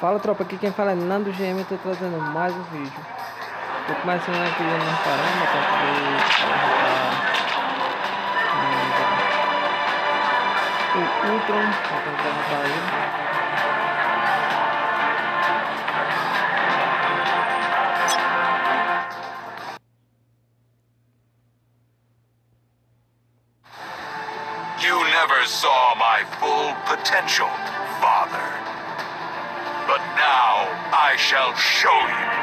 Fala tropa, aqui quem fala é Nando GM, tô trazendo mais um vídeo. Tô começando aqui nos parâmetros o Ultron, vou tentar derrotar ele. You never saw my full potential, shall show you.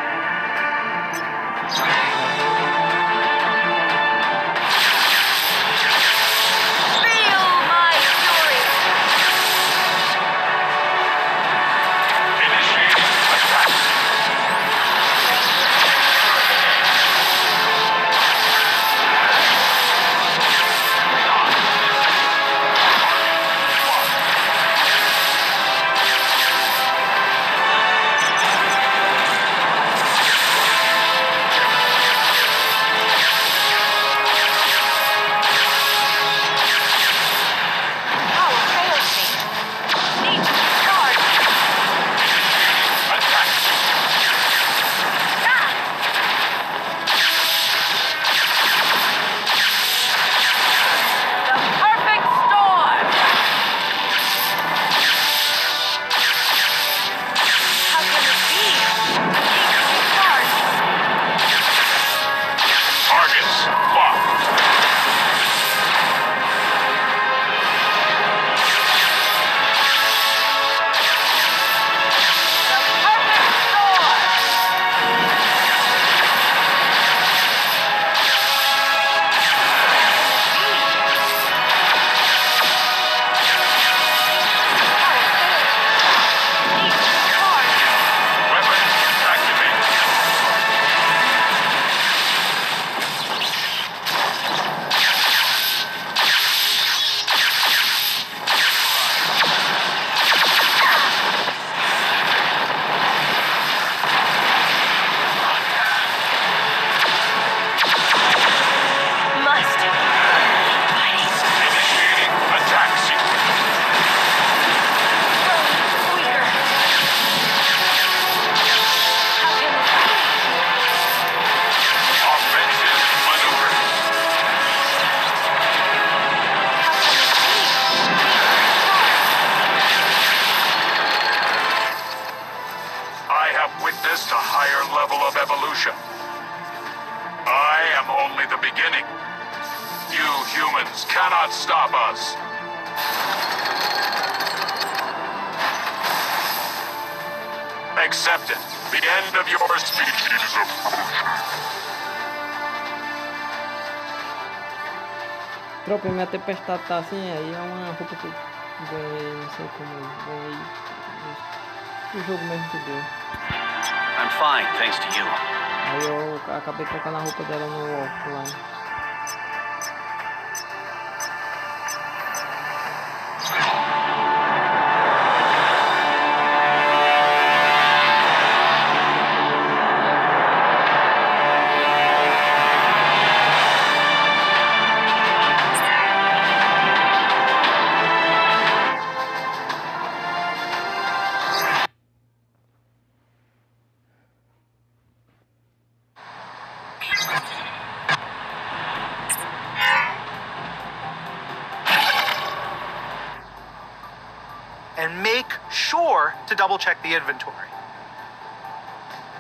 Humans cannot stop us. Accept it. The end of your species approaches. Tropa, minha tempestade tá assim, aí é uma roupa que eu ganhei, não sei como, ganhei do jogo mesmo que deu. I'm fine, thanks to you. Aí eu acabei colocando a roupa dela no offline. and double check the inventory.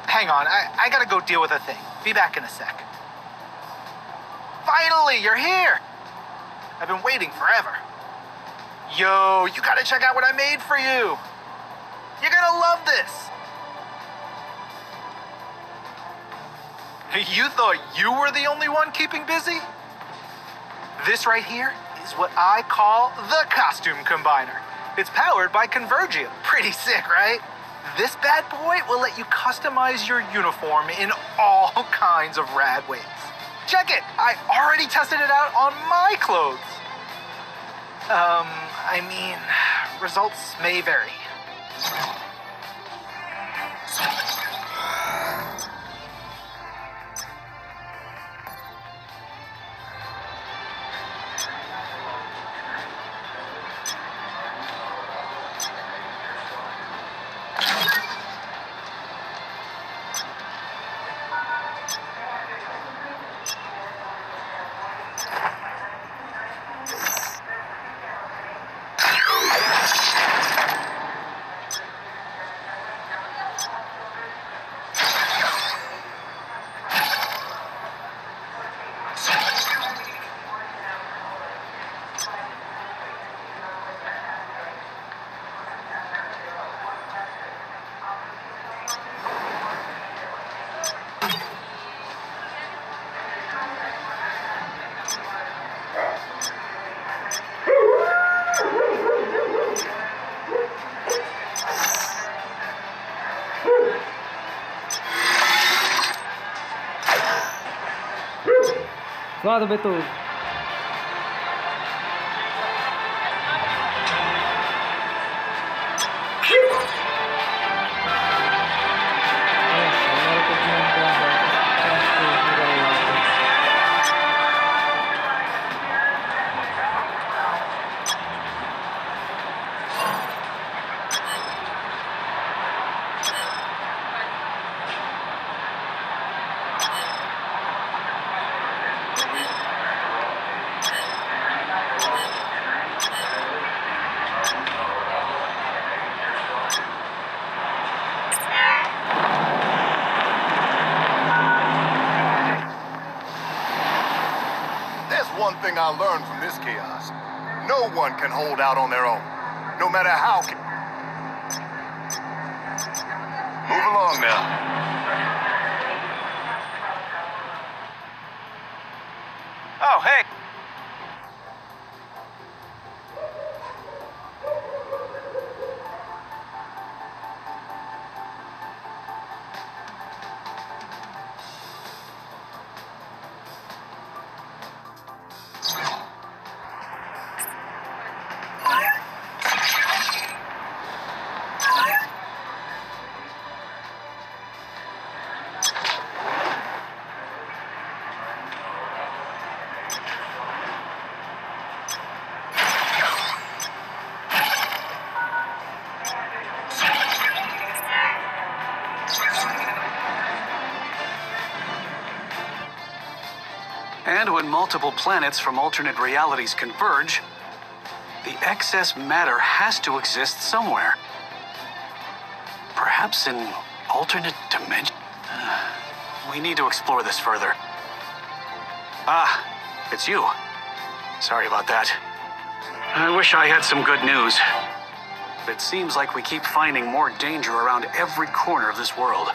Hang on, I, I gotta go deal with a thing. Be back in a sec. Finally, you're here! I've been waiting forever. Yo, you gotta check out what I made for you! You're gonna love this! You thought you were the only one keeping busy? This right here is what I call the costume combiner. It's powered by Convergium. Pretty sick, right? This bad boy will let you customize your uniform in all kinds of rad ways. Check it! I already tested it out on my clothes. Um, I mean, results may vary. Suado, Beto. I learned from this chaos. No one can hold out on their own, no matter how. Move along now. And when multiple planets from alternate realities converge, the excess matter has to exist somewhere. Perhaps in alternate dimension. We need to explore this further. Ah, it's you. Sorry about that. I wish I had some good news. It seems like we keep finding more danger around every corner of this world.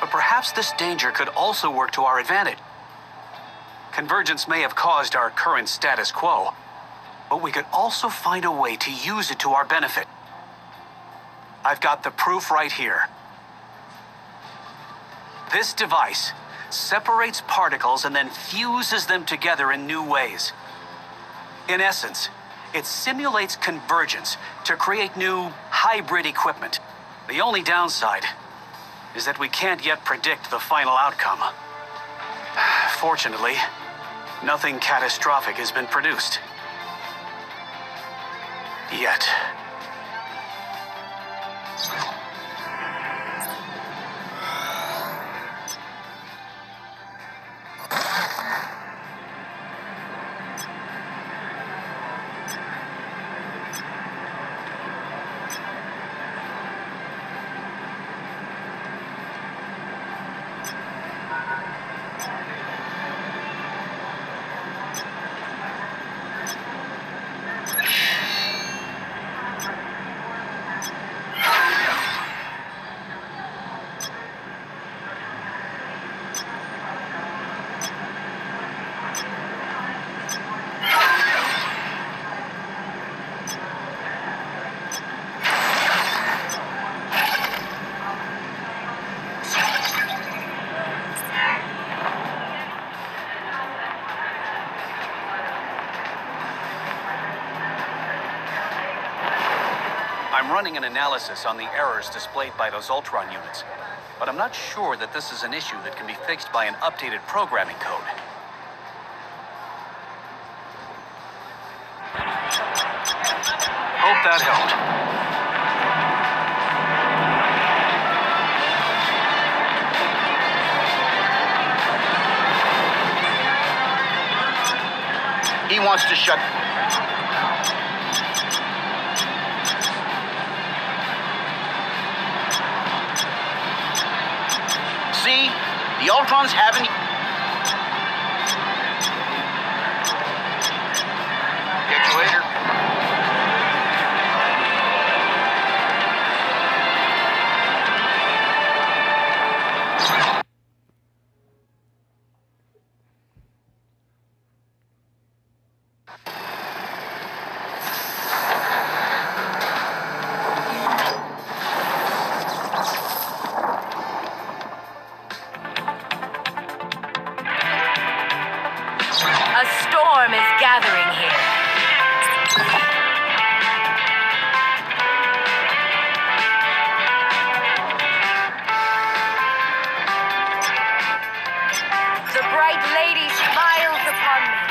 But perhaps this danger could also work to our advantage. Convergence may have caused our current status quo, but we could also find a way to use it to our benefit. I've got the proof right here. This device separates particles and then fuses them together in new ways. In essence, it simulates convergence to create new hybrid equipment. The only downside is that we can't yet predict the final outcome. Fortunately, nothing catastrophic has been produced. Yet. Running an analysis on the errors displayed by those Ultron units, but I'm not sure that this is an issue that can be fixed by an updated programming code. Hope that helped. He wants to shut. The Ultrons haven't. bright lady smiles upon me.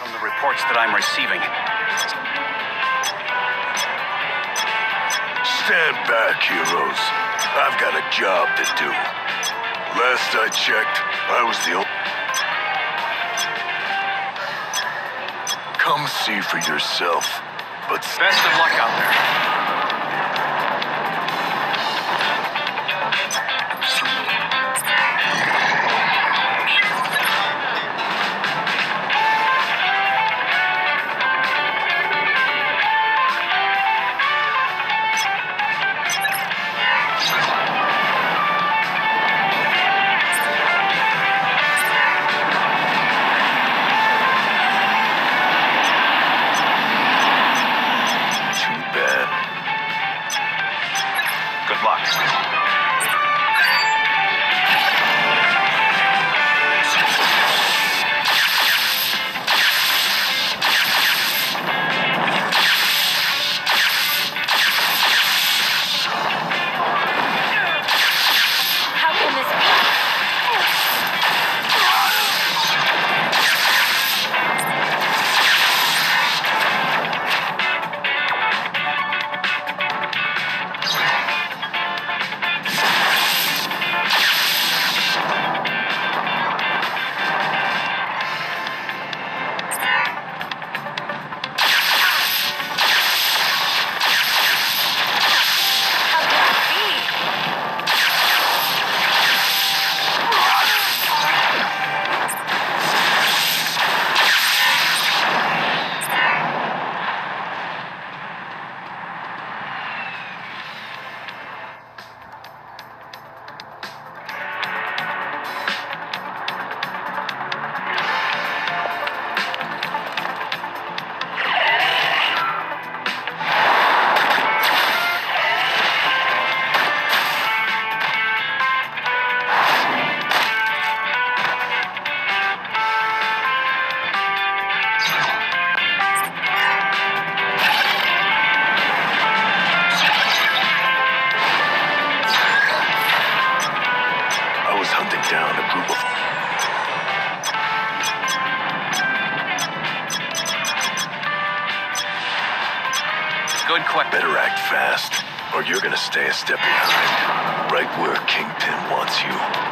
From the reports that I'm receiving. Stand back, heroes. I've got a job to do. Last I checked, I was the only... Come see for yourself, but... Best of luck out there. Fast, or you're gonna stay a step behind. Right where Kingpin wants you.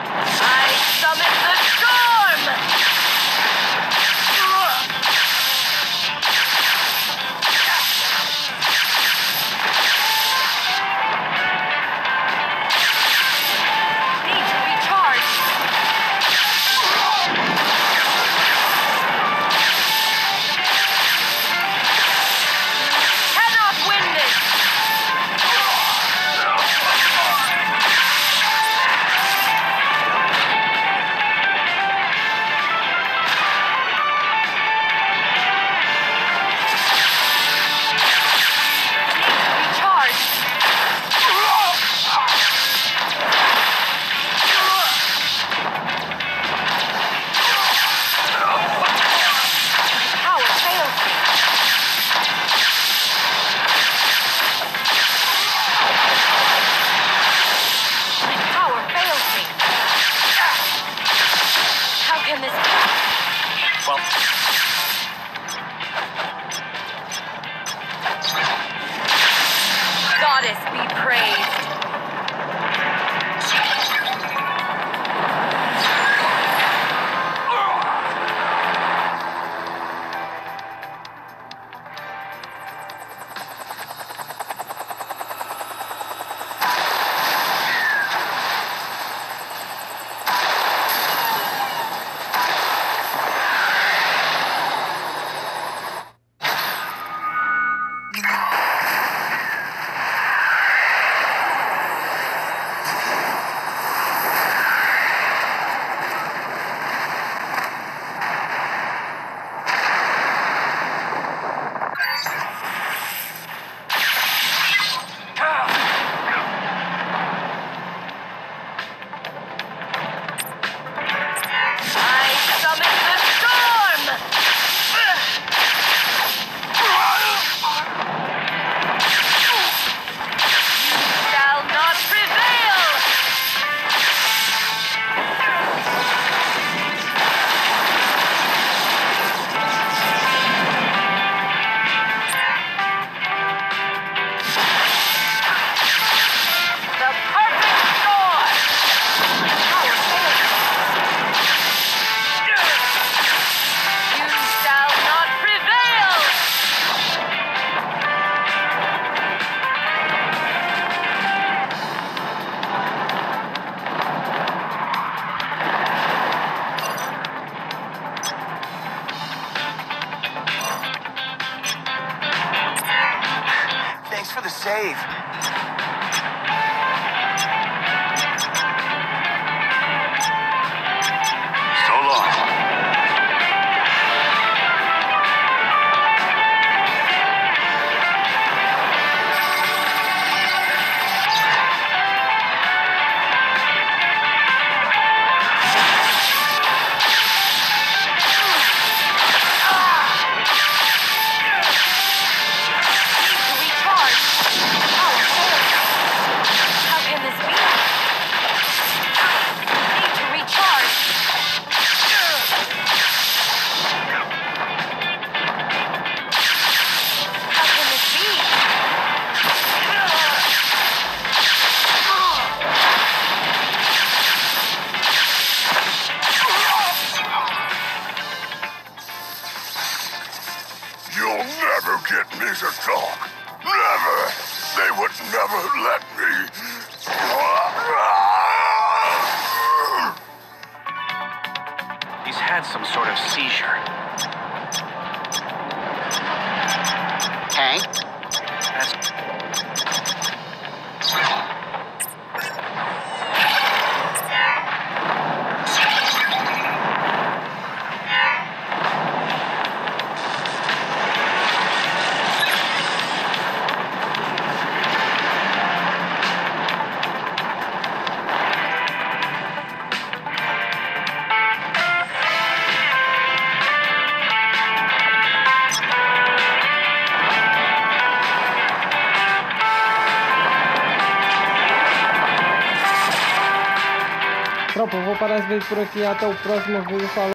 mais vezes por aqui. Até o próximo vídeo. Falou!